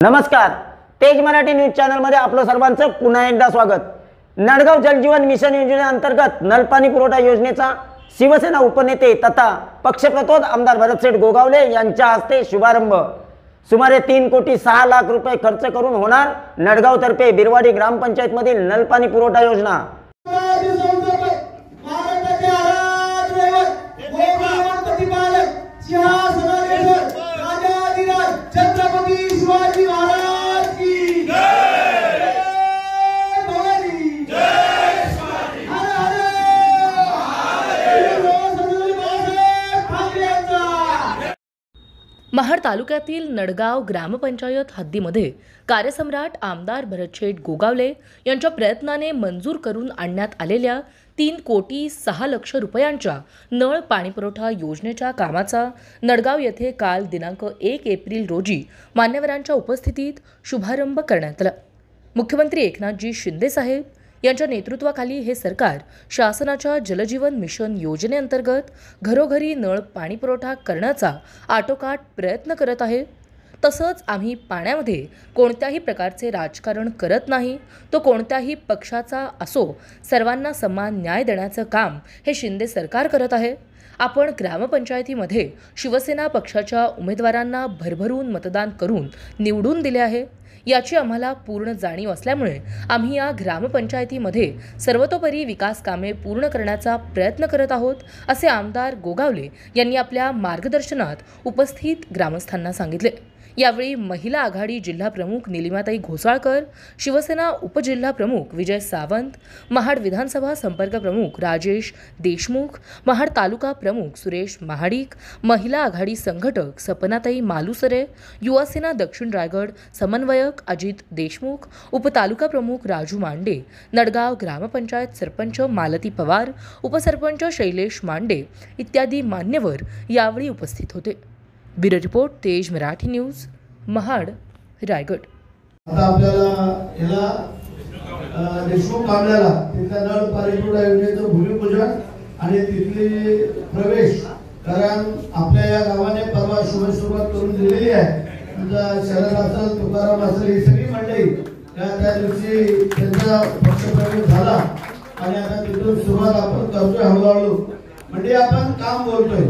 नमस्कार. तेज मराठी न्यूज चॅनलमध्ये आपलं सर्वांचं पुन्हा एकदा स्वागत. नडगाव जलजीवन मिशन योजनेअंतर्गत नलपाणी पुरवठा योजनेचा शिवसेना उपनेते तथा पक्षप्रतोद आमदार भरतसेठ गोगावले यांच्या हस्ते शुभारंभ. सुमारे तीन कोटी सहा लाख रुपये खर्च करून होणार नडगावतर्फे बिरवाडी ग्रामपंचायतमधील नलपाणी पुरवठा योजना. महाराष्ट्राचे आराध्य दैवत प्रतिपालक महाड तालुक्यातील नडगाव ग्रामपंचायत हद्दीमध्ये कार्यसम्राट आमदार भरतशेठ गोगावले यांच्या प्रयत्नाने मंजूर करून आणण्यात आलेल्या तीन कोटी सहा लक्ष रुपयांच्या नळ पाणीपुरवठा योजनेच्या कामाचा नडगाव येथे काल दिनांक एक एप्रिल रोजी मान्यवरांच्या उपस्थितीत शुभारंभ करण्यात आला. मुख्यमंत्री एकनाथजी शिंदेसाहेब यांच्या नेतृत्वाखाली हे सरकार शासनाच्या जलजीवन मिशन योजनेअंतर्गत घरोघरी नळ पाणीपुरवठा करण्याचा आटोकाट प्रयत्न करत आहे. तसंच आम्ही पाण्यामध्ये कोणत्याही प्रकारचे राजकारण करत नाही तो कोणत्याही पक्षाचा असो सर्वांना समान न्याय देण्याचं काम हे शिंदे सरकार करत आहे. आपण ग्रामपंचायतीमध्ये शिवसेना पक्षाच्या उमेदवारांना भरभरून मतदान करून निवडून दिले आहे. याची आम्हाला पूर्ण जाणीव असल्यामुळे आम्ही या ग्रामपंचायतीमध्ये सर्वतोपरी विकास कामे पूर्ण करण्याचा प्रयत्न करत आहोत असे आमदार गोगावले यांनी आपल्या मार्गदर्शनात उपस्थित ग्रामस्थांना सांगितले. यावेळी महिला आघाडी जिल्हा प्रमुख निलिमाताई घोसाळकर शिवसेना उपजिल्हा प्रमुख विजय सावंत महाड विधानसभा संपर्क प्रमुख राजेश देशमुख महाड तालुका प्रमुख सुरेश महाडिक महिला आघाडी संघटक सपनाताई मालुसरे युवासेना दक्षिण रायगड समन्वयक अजित देशमुख उपतालुका प्रमुख राजू मांडे नडगाव ग्रामपंचायत सरपंच मालती पवार उपसरपंच शैलेश मांडे इत्यादी मान्यवर यावेळी उपस्थित होते. ब्युरो रिपोर्ट तेज मराठी न्यूज महाड रायगड. आता आपल्याला देशमुख कामल्याला तिथल्या नळ पाणीपुरवठा योजनेचं भूमिपूजन आणि तिथली प्रवेश कारण आपल्या या गावाने परवा शुभ सुरुवात करून दिलेली आहे. तुमचा शरद असेल तुकाराम असेल ही सगळी मंडळी त्या त्या दिवशी त्यांचा पक्षप्रवेश झाला. आणि आता तिथून सुरुवात आपण करतोय हळूहळू. म्हणजे आपण काम बोलतोय.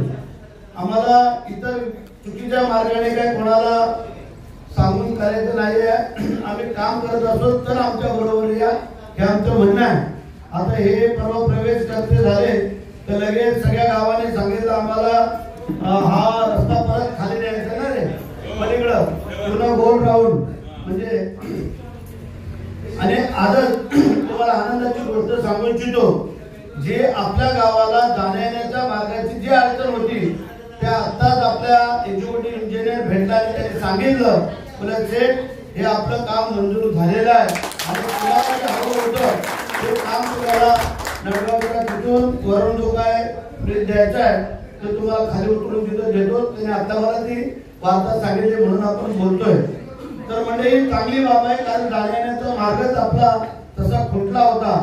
आम्हाला इतर चुकीच्या मार्गाने काय कोणाला सांगून करायचं नाहीये. आम्ही काम करत असो तर आमच्या बरोबर या. हे आमचं म्हणणं आहे. आता हे परवा प्रवेश करते झाले. तर लगेच सगळ्या गावाने सांगितलं आम्हाला हा रस्ता परत खाली द्यायचा ना रे पलीकडं पूर्ण गोल राहून म्हणजे आणि आजच तुम्हाला आनंदाची गोष्ट सांगू इच्छितो. जे आपल्या गावाला जाण्या मार्गाची जी अडचण होती त्या आत्ताच आपल्या एक्झिक्युटिव्ह इंजिनियर भेटला आणि त्यांनी सांगितलं. बोला सेट हे आपलं काम मंजूर झालेलं आहे. आणि तुम्हाला जे हवं होतं. ते काम तुम्हाला नडगावच्या तिथून वरून जो काय ब्रिज द्यायचा आहे तो तुम्हाला खाली उतरून तिथं देतो. त्याने आता मला ती वार्ता सांगितली म्हणून आपण बोलतोय. तर म्हणजे चांगली बाब आहे कारण जाण्याचा मार्गच आपला तसा खुटला होता.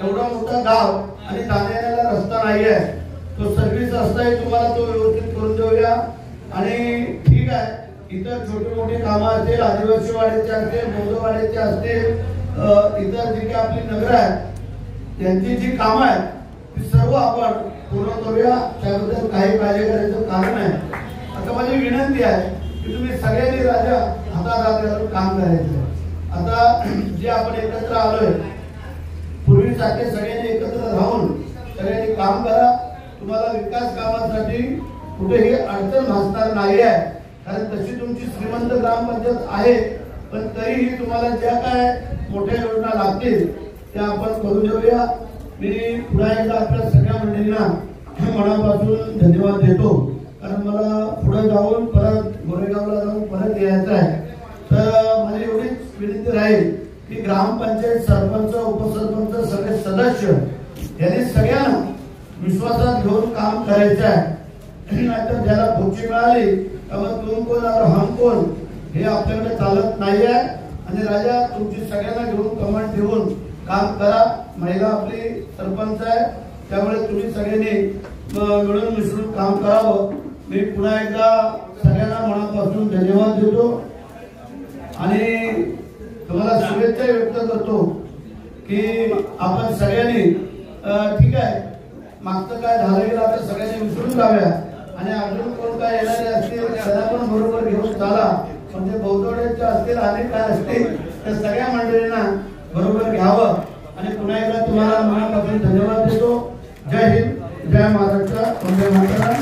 एवढा मोठा गाव आणि जाण्याला रस्ता नाही आहे तो सर्व्हिस असताही तुम्हाला तो व्यवस्थित करून देऊया. आणि ठीक आहे इतर छोटी मोठी कामं असतील आदिवासी वाड्याचे असतील बौद्ध असतील इतर जी काही आपली नगर आहेत त्यांची जी कामं आहेत ती सर्व आपण पूर्ण करूया. त्याबद्दल काही काळजी करायचं कारण आहे. आता माझी विनंती आहे की तुम्ही सगळ्यांनी राजा हातात हात घालून काम करायचं. आता जे आपण एकत्र आलोय पूर्वीसारखे सगळ्यांनी एकत्र राहून सगळ्यांनी काम करा. तुम्हाला विकास कामासाठी कुठेही अडचण भासणार नाही आहे. कारण तशी तुमची श्रीमंत ग्रामपंचायत आहे पण तरीही तुम्हाला ज्या काय मोठ्या योजना लागतील त्या आपण करून देऊया मी पुन्हा एकदा आपल्या सगळ्या मंडळींना मनापासून धन्यवाद देतो. कारण मला राहून परत गोरेगावला जाऊन परत यायचं आहे. तर माझी एवढीच विनंती राहील की ग्रामपंचायत सरपंच उपसरपंच सगळे सदस्य यांनी सगळ्यांना विश्वासात घेऊन काम करायचं आहे. नाहीतर ज्याला खुर्ची मिळाली त्यामुळे तुम कोण आता हम कोण हे आपल्याकडे चालत नाही आहे आणि राजा तुमची सगळ्यांना घेऊन कमांड ठेवून काम करा. महिला आपली सरपंच आहे त्यामुळे तुम्ही सगळ्यांनी मिळून मिसळून काम करावं. मी पुन्हा एकदा सगळ्यांना मनापासून धन्यवाद देतो आणि तुम्हाला शुभेच्छा व्यक्त करतो की आपण सगळ्यांनी ठीक आहे मागचं काय झालं गेलं आता सगळ्यांनी विसरून जाऊया. आणि अजून कोण काय येणारे असतील त्यांना पण बरोबर घेऊन चाला. म्हणजे बौद्धवड्याचे असतील अनेक काय असतील त्या सगळ्या मंडळींना बरोबर घ्यावं. आणि पुन्हा एकदा तुम्हाला मनापासून धन्यवाद देतो. जय हिंद जय महाराष्ट्र वंदे मातरम.